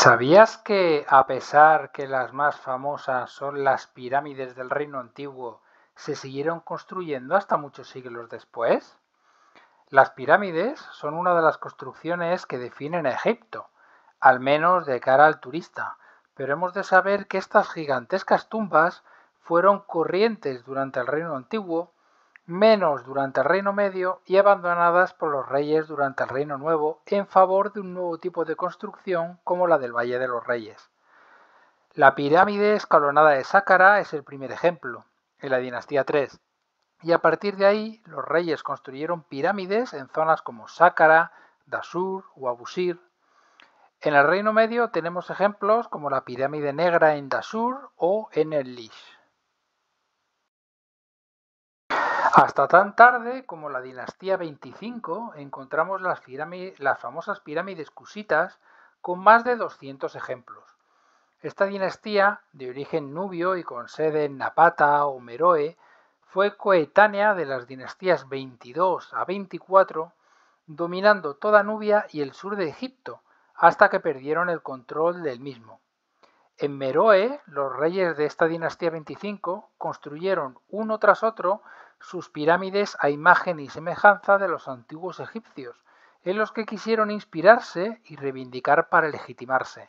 ¿Sabías que, a pesar que las más famosas son las pirámides del Reino Antiguo, se siguieron construyendo hasta muchos siglos después? Las pirámides son una de las construcciones que definen a Egipto, al menos de cara al turista, pero hemos de saber que estas gigantescas tumbas fueron corrientes durante el Reino Antiguo menos durante el Reino Medio y abandonadas por los reyes durante el Reino Nuevo en favor de un nuevo tipo de construcción como la del Valle de los Reyes. La pirámide escalonada de Sácara es el primer ejemplo, en la dinastía III, y a partir de ahí los reyes construyeron pirámides en zonas como Sácara, Dasur o Abusir. En el Reino Medio tenemos ejemplos como la pirámide negra en Dasur o en el Lish. Hasta tan tarde como la dinastía 25 encontramos las, las, famosas pirámides cusitas con más de 200 ejemplos. Esta dinastía, de origen nubio y con sede en Napata o Meroe, fue coetánea de las dinastías 22 a 24, dominando toda Nubia y el sur de Egipto, hasta que perdieron el control del mismo. En Meroe, los reyes de esta dinastía 25 construyeron uno tras otro sus pirámides a imagen y semejanza de los antiguos egipcios, en los que quisieron inspirarse y reivindicar para legitimarse.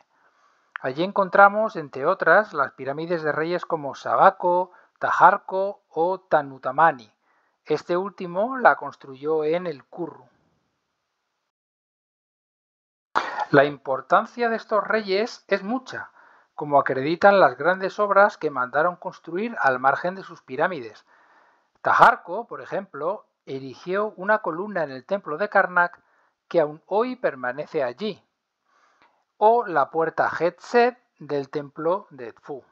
Allí encontramos, entre otras, las pirámides de reyes como Sabaco, Tajarco o Tanutamani. Este último la construyó en el Kurru. La importancia de estos reyes es mucha, como acreditan las grandes obras que mandaron construir al margen de sus pirámides, Tajarco, por ejemplo, erigió una columna en el templo de Karnak que aún hoy permanece allí, o la puerta Hetset del templo de Tfu.